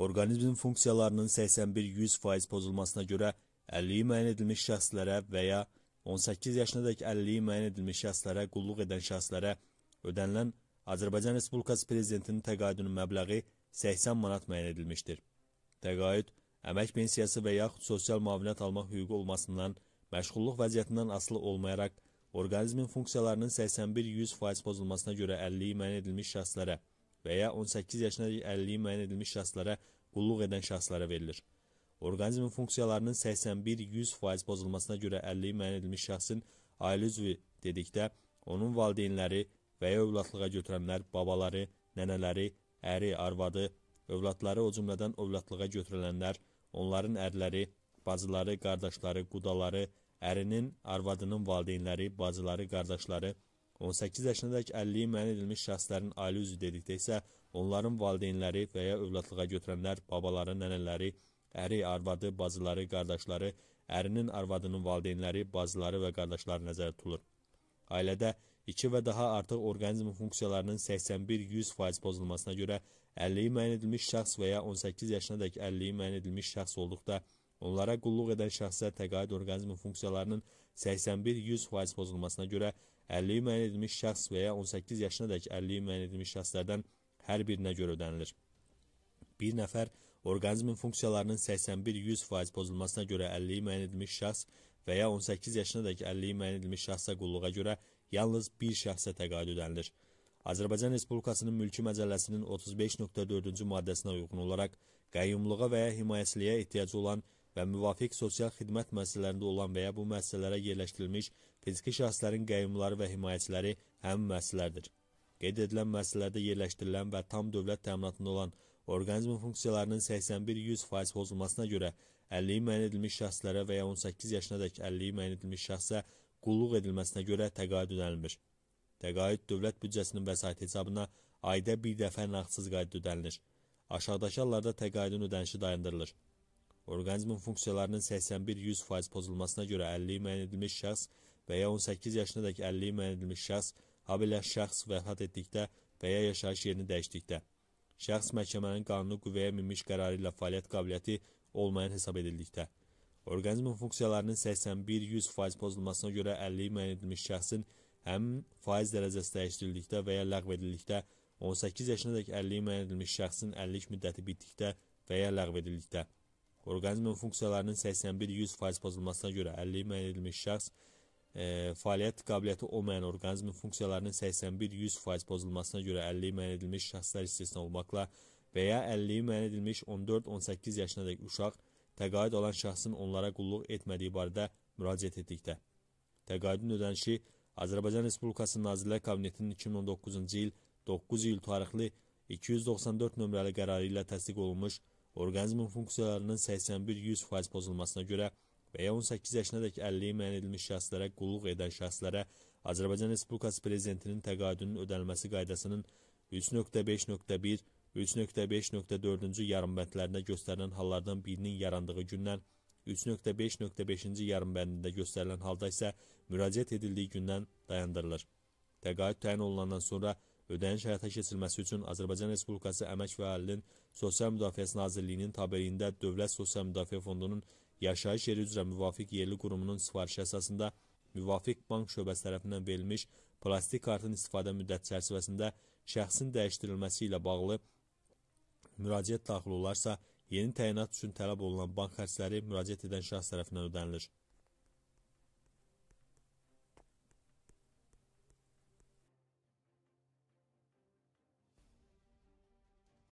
Orqanizmin funksiyalarının 81-100% pozulmasına görə 50-yi müəyyən edilmiş şəxslərə və ya 18 yaşınadək 50-yi müəyyən edilmiş şəxslərə qulluq edən şəxslərə ödənilən Azərbaycan Respublikası Prezidentinin təqaüdünün məbləği 80 manat müəyyən edilmişdir. Təqaüd, əmək pensiyası və yaxud sosial müavinət almaq hüququ olmasından, məşğulluq vəziyyətindən asılı olmayaraq, orqanizmin funksiyalarının 81-100% pozulmasına görə 50-yi müəyyən edilmiş şəxslərə və ya 18 yaşına 50-yi müəyyən edilmiş şəxslərə qulluq edən şəxslərə verilir. Orqanizmin funksiyalarının 81-100% pozulmasına görə 50-yi müəyyən edilmiş şəxsin ailə üzvü dedikdə, onun valideynləri və ya övladlığa götürənlər, babaları, nənələri, əri, arvadı, övladları o cümlədən övladlığa götürülənlər, onların ərləri, bacıları, qardaşları, qudaları, ərinin, arvadının valideynləri, bacıları, qardaşları, 18 yaşındakı 50-yi müəyyən edilmiş şəxslərin ailə üzvü dedikdə isə onların valideynləri və ya övladlığa götürənlər, babaları, nənələri, əri, arvadı, bacıları, qardaşları, ərinin arvadının valideynləri, bacıları və qardaşları nəzərdə tutulur. Ailədə 2 və daha artıq orqanizmin funksiyalarının 81-100% pozulmasına görə 50-yi müəyyən edilmiş şəxs və ya 18 yaşınadək 50-yi müəyyən edilmiş şəxs olduqda Onlara qulluq edən şəxsə təqaüd orqanizmin funksiyalarının 81-100% pozulmasına görə 50-yi müəyyən edilmiş şəxs və ya 18 yaşınadək 50-yi müəyyən edilmiş şəxslərdən hər birinə görə ödənilir. Bir nəfər orqanizmin funksiyalarının 81-100% pozulmasına görə 50-yi müəyyən edilmiş şəxs və ya 18 yaşınadək 50-yi müəyyən edilmiş şəxsə qulluğa görə yalnız bir şəxsə təqaüd ödənilir. Azərbaycan Respublikasının Mülki Məcəlləsinin 35.4-cü maddəsinə uyğun olaraq qəyyumluğa və ya himayəçiliyə ehtiyacı olan və müvafiq sosial xidmət müəssisələrində olan və ya bu müəssisələrə yerləşdirilmiş fiziki şəxslərin qəyyumları və himayəçiləri həmin müəssisələrdir. Qeyd edilən müəssisələrdə yerləşdirilən və tam dövlət təminatında olan orqanizmin funksiyalarının 81-100% pozulmasına görə 50-yi müəyyən edilmiş şəxslərə və ya 18 yaşınadək 50-yi müəyyən edilmiş şəxsə qulluq edilməsinə görə təqaüd ödənilmir. Təqaüd dövlət büdcəsinin vəsait hesabına ayda bir dəfə nağdsız qayda ödənilir. Aşağıdakı hallarda təqaüdün ödənişi dayandırılır. Orqanizmin funksiyalarının 81-100% pozulmasına görə 50-yi müəyyən edilmiş şəxs və ya 18 yaşınadək 50-yi müəyyən edilmiş şəxs, habelə şəxs vəfat etdikdə və ya yaşayış yerini dəyişdikdə, şəxs məhkəmənin qanunu qüvvəyə minmiş qərarı ilə fəaliyyət qabiliyyəti olmayan hesab edildikdə, orqanizmin funksiyalarının 81-100% pozulmasına görə 50-yi müəyyən edilmiş şəxsin həmin faiz dərəcəsi dəyişdirildikdə və ya ləğv edildikdə, 18 yaşınadək 50-yi müəyyən edilmiş şəxsin 50-lik müddəti bitdikdə və ya ləğv edildikdə, Orqanizmin funksiyalarının 81-100% pozulmasına görə 50 müəyyən edilmiş şəxs e, fəaliyyət qabiliyyəti olmayan orqanizmin funksiyalarının 81-100% pozulmasına görə 50 müəyyən edilmiş şəxslər istisna olmaqla və ya 50 müəyyən edilmiş 14-18 yaşınadək uşaq təqaüd olan şəxsin onlara qulluq etmədiyi barədə müraciət etdikdə. Təqaüdün ödənişi Azərbaycan Respublikası Nazirlər Kabinetinin 2019-cu il 9 iyul tarixli 294 nömrəli qərarı ilə təsdiq olunmuş orqanizmin funksiyalarının 81-100% pozulmasına görə və ya 18 yaşınadək 50-yi müəyyən edilmiş şəxslərə qulluq edən şəxslərə Azərbaycan Respublikası Prezidentinin təqaüdünün ödənilməsi qaydasının 3.5.1, 3.5.4-cü yarımbəndlərində göstərilən hallardan birinin yarandığı gündən 3.5.5-ci yarımbəndində göstərilən halda isə müraciət edildiyi gündən dayandırılır. Təqaüd təyin olunandan sonra ödəniş həyata keçirilməsi üçün Azərbaycan Respublikası Əmək və Əhalinin Sosial Müdafiəsi Nazirliyinin tabeliyində Dövlət Sosial Müdafiə Fondunun yaşayış yeri üzrə müvafiq yerli qurumunun sifarişi əsasında müvafiq bank şöbəsi tərəfindən verilmiş plastik kartın istifadə müddəti çərçivəsində şəxsin dəyişdirilməsi ilə bağlı müraciət daxil olarsa, yeni təyinat üçün tələb olunan bank xərcləri müraciət edən şəxs tərəfindən ödənilir.